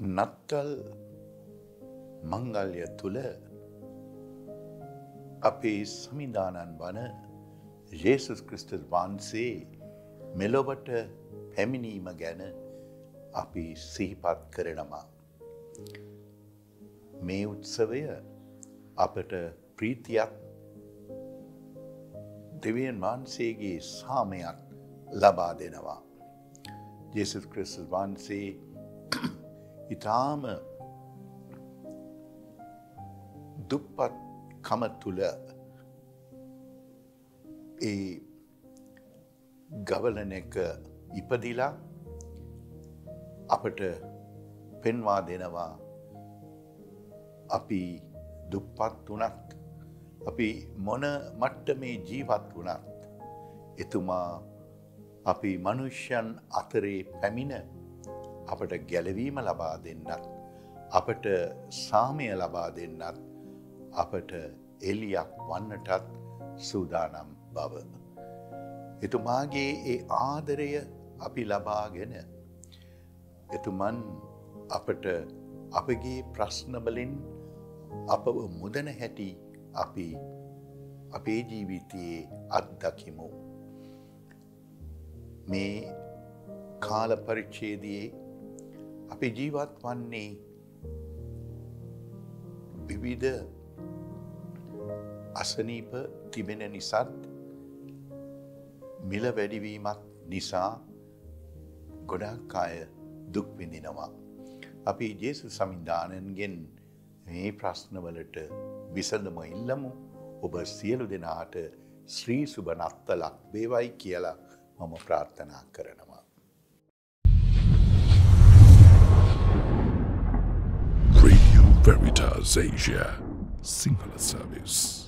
නත්තල් මංගල්‍ය තුළ අපේ සමිධානන් වන ජේසුස් ක්‍රිස්ටස් වහන්සේ මෙලොවට පැමිණීම ගැන අපි සිහිපත් කරනවා. මේ උත්සවය අපට ප්‍රීතියක් දෙවියන් වහන්සේගේ සාමයක් ලබා දෙනවා. ජෙසුස් ක්‍රිස්තුස් වහන්සේ ඉතාම දුප්පත් කම තුළ ඒ ගවලන එක ඉපදිලා අපට පෙන්වා දෙනවා අපි දුප්පත් වනත් අපි මොන මට්ට මේ ජීවත් වනත් එතුමා අපි මනුෂ්‍යන් අතරේ පැමිණ අපට ගැලවීම ලබා දෙන්නත් අපට සාමය ලබා දෙන්නත් අපට එලියක් වන්නටත් සූදානම් බව. එතුමාගේ ඒ ආදරය අපි ලබාගෙන එතුමන් අපට අපගේ ප්‍රශ්නවලින් අපව මුදන හැටි අපි අපේ ජීවිතයේ අත්දකිමු. මේ කාල පරිච්ඡේදයේ අපි ජීවත් වන්නේ විවිධ අසනීප තිබෙන නිසත් මිල වැඩිවීමත් නිසා ගොඩක් අය දුක් විඳිනවා. අපි ජේසු සමින්ධානන්ගෙන් මේ ප්‍රශ්නවලට විසඳම ඉල්ලමු ඔබ සියලු දෙනාට ශ්‍රී සුභනත්තලක් වේවයි කියලා මම ප්‍රාර්ථනා කරනවා. Asia, Sinhala Service.